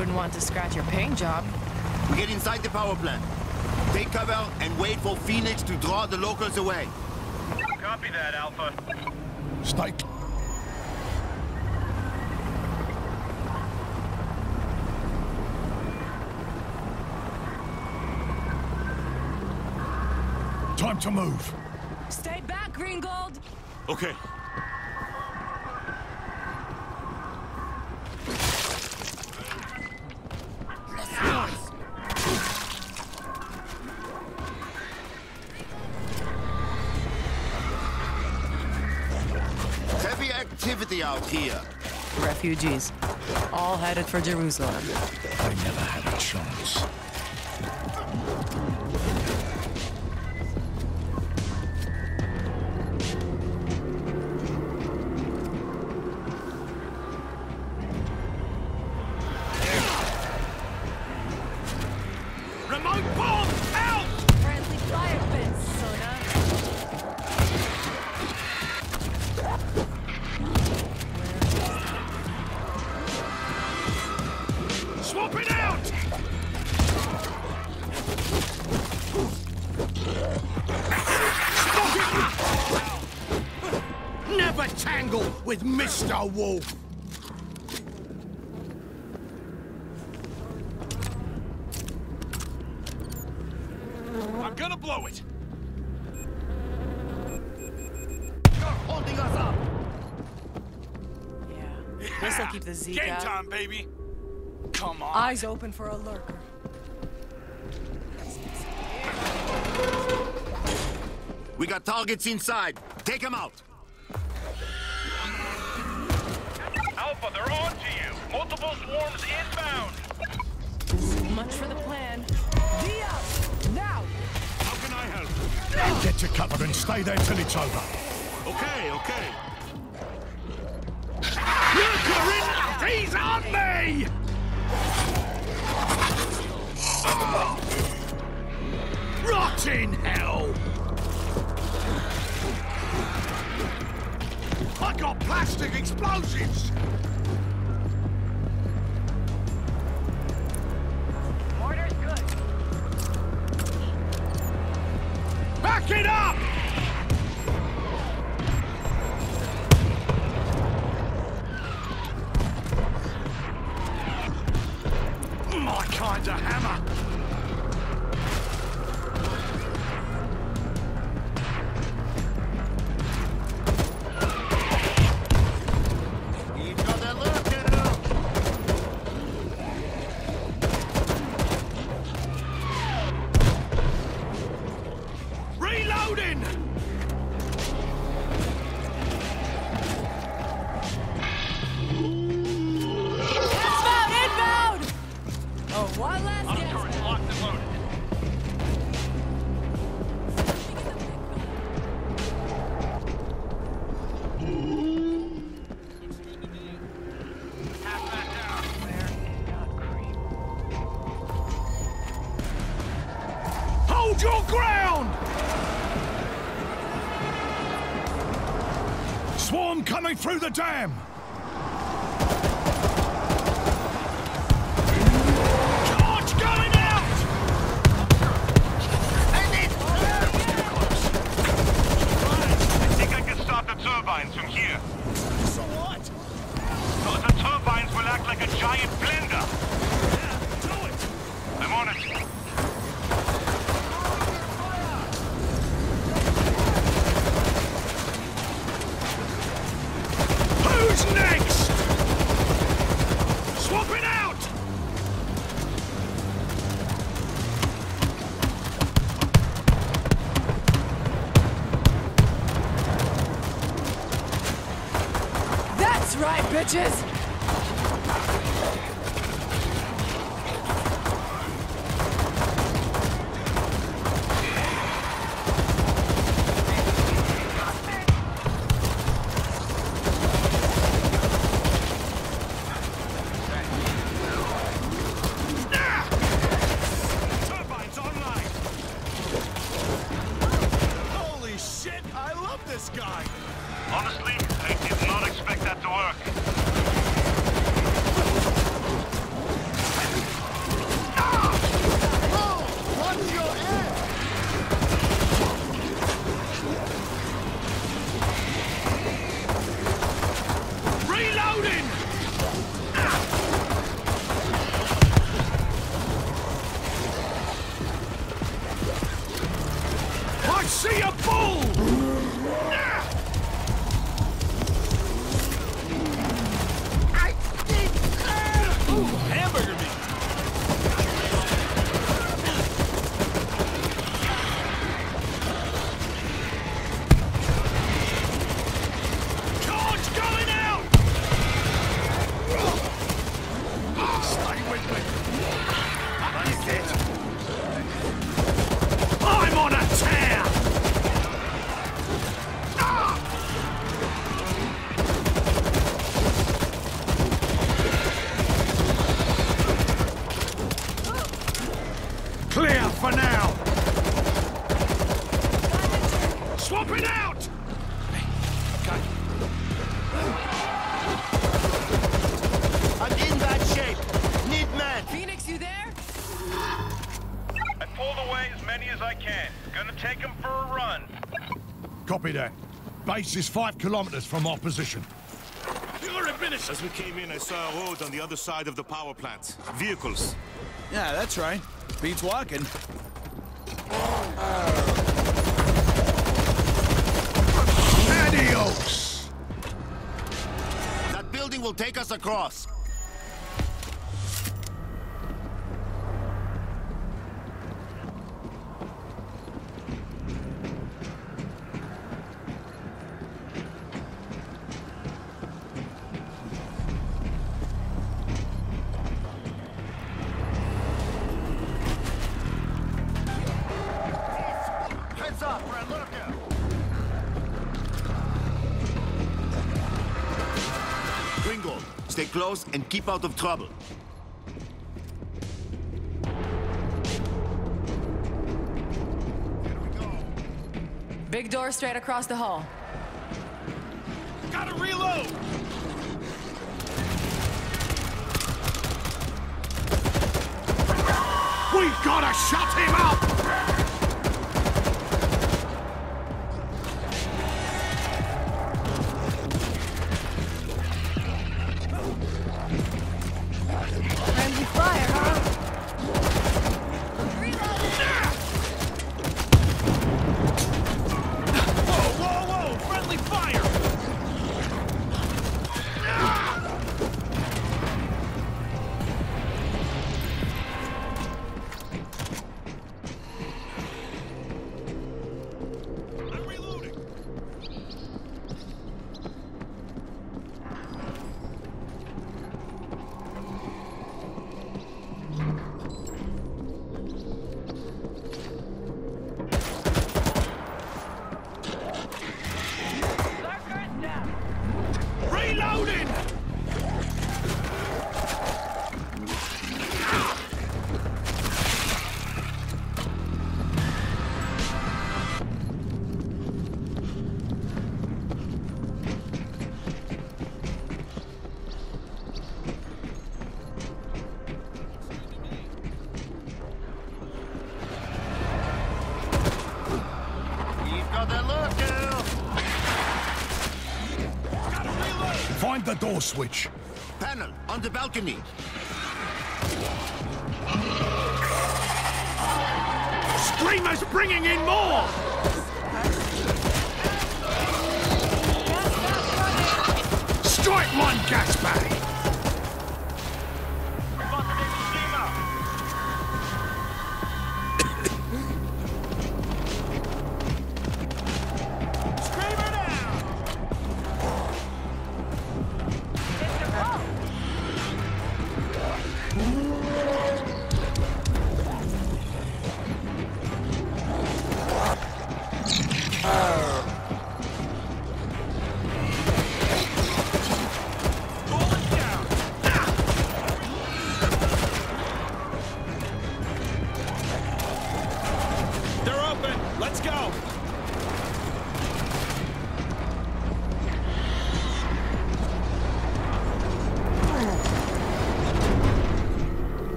Wouldn't want to scratch your paint job. We get inside the power plant. Take cover and wait for Phoenix to draw the locals away. Copy that, Alpha. Stay. Time to move. Stay back, Green Gold! Okay. Activity out here. Refugees. All headed for Jerusalem. I never had a chance. With Mr. Wolf. I'm gonna blow it! You're Holding us up. Yeah. This'll keep the Zeke Game out. time, baby! Come on. Eyes open for a lurker. We got targets inside. Take them out. Alpha, they're on to you! Multiple swarms inbound! Much for the plan. Dia! Now! How can I help? Get to cover and stay there till it's over. Okay, okay. You're in! He's on me! Rot in hell! I got plastic explosives! Coming through the dam! Charge going out! I think I can stop the turbines from here. So what? Turbines will act like a giant blender. Guy! Honestly, I did not expect that to work. Copy that. Base is five kilometers from our position. You're a minister. As we came in, I saw a road on the other side of the power plant. Vehicles. Yeah, that's right. Beats walking. Adios! That building will take us across. Stay close and keep out of trouble. Here we go. Big door straight across the hall. Gotta reload! We gotta shut him up! Door switch. Panel on the balcony. Screamer's bringing in more! Strike one gas bag!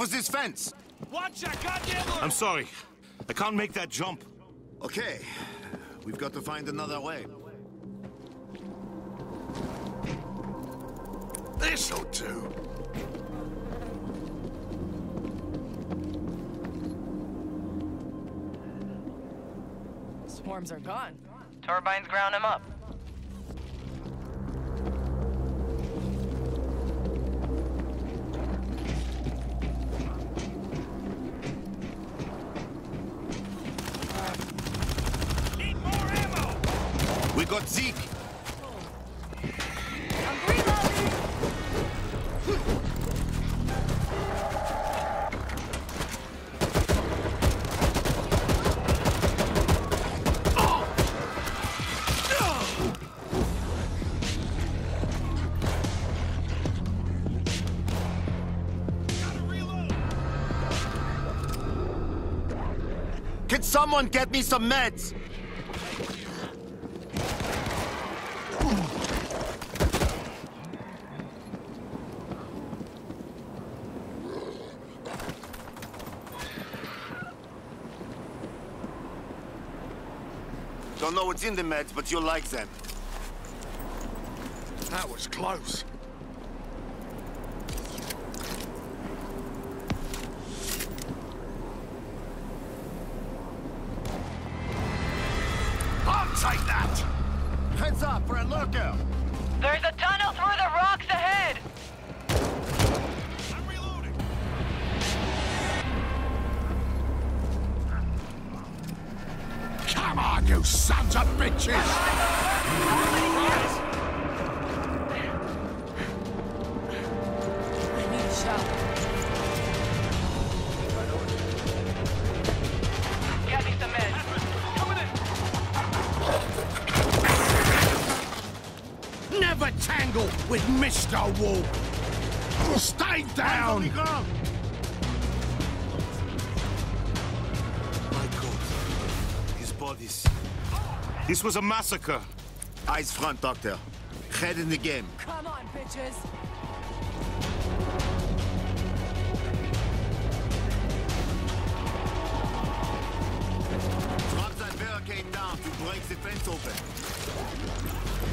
Over this fence. Watch that goddamn look! I'm sorry. I can't make that jump. Okay, we've got to find another way. This'll do. Swarms are gone. Turbines ground him up. Can someone get me some meds? Don't know what's in the meds, but you'll like them. That was close. You sons of bitches! Never tangle with Mr. Wolf! Stay down! These bodies. This was a massacre. Eyes front, Doctor. Head in the game. Come on, bitches. Drop that barricade down to break the fence open.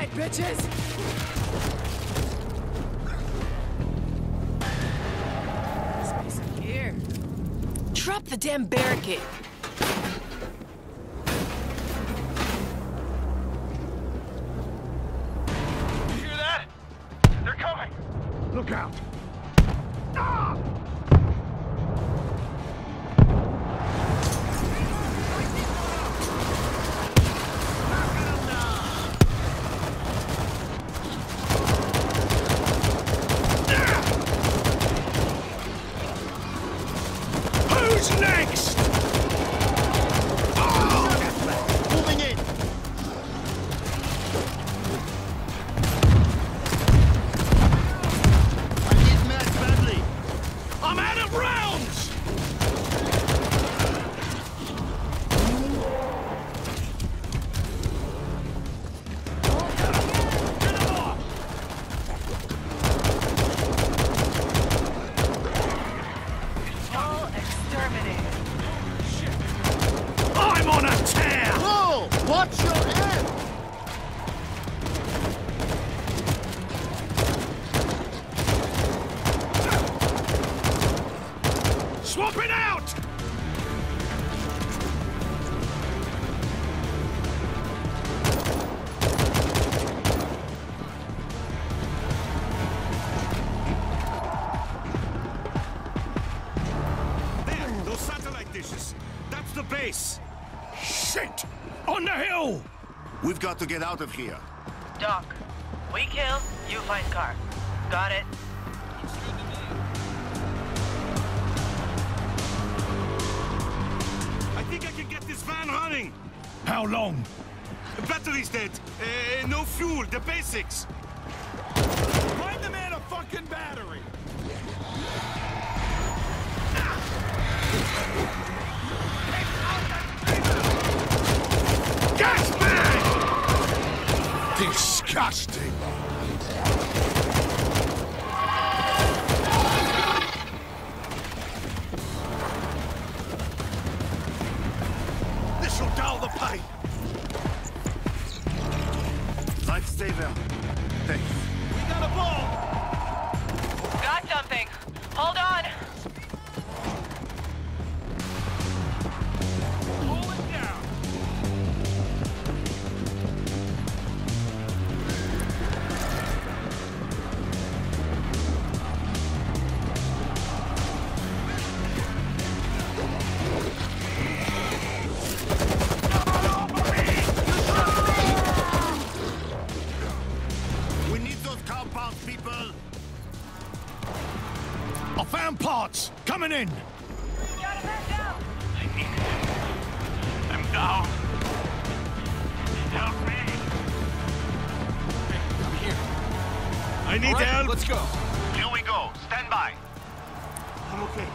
Right, bitches! Drop the damn barricade. Swap it out! There, those satellite dishes. That's the base. Shit! On the hill! We've got to get out of here. Doc, we kill, you find car. Got it? How long? Battery's dead. Uh, no fuel, the basics. Find the man a fucking battery! Gas bag! Disgusting! Save him. Thanks. We got a ball! I need right, help. Let's go. Here we go. Stand by. I'm okay.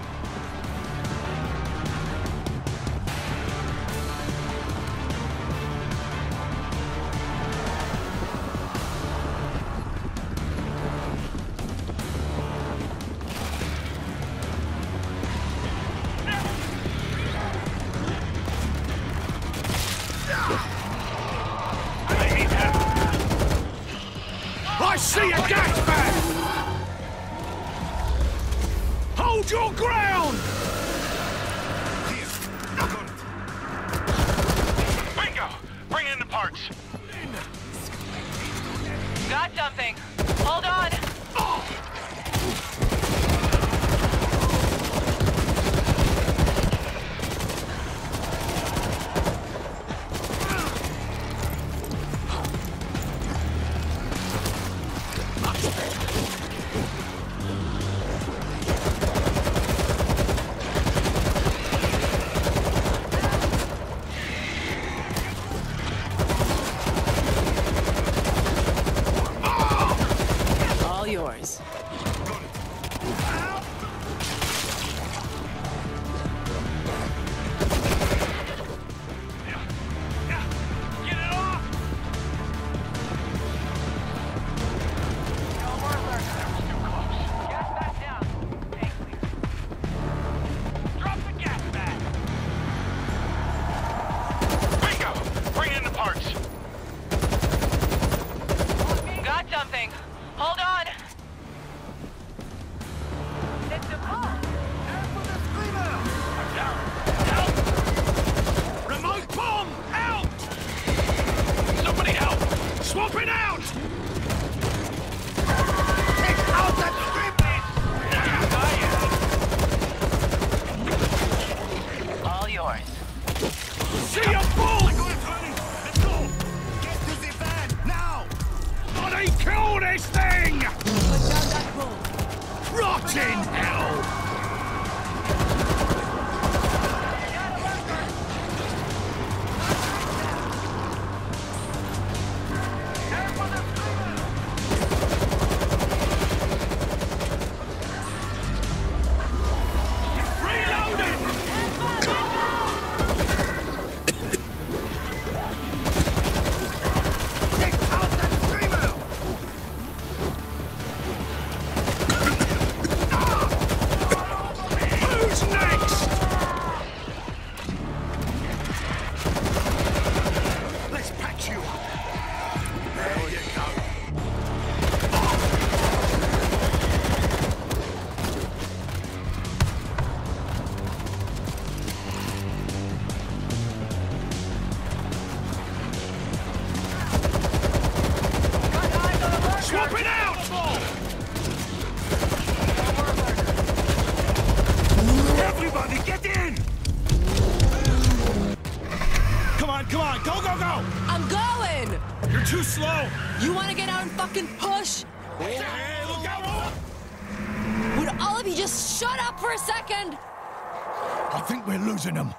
losing them.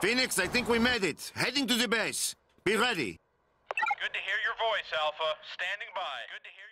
Phoenix, I think we made it. Heading to the base. Be ready. Good to hear your voice, Alpha. Standing by. Good to hear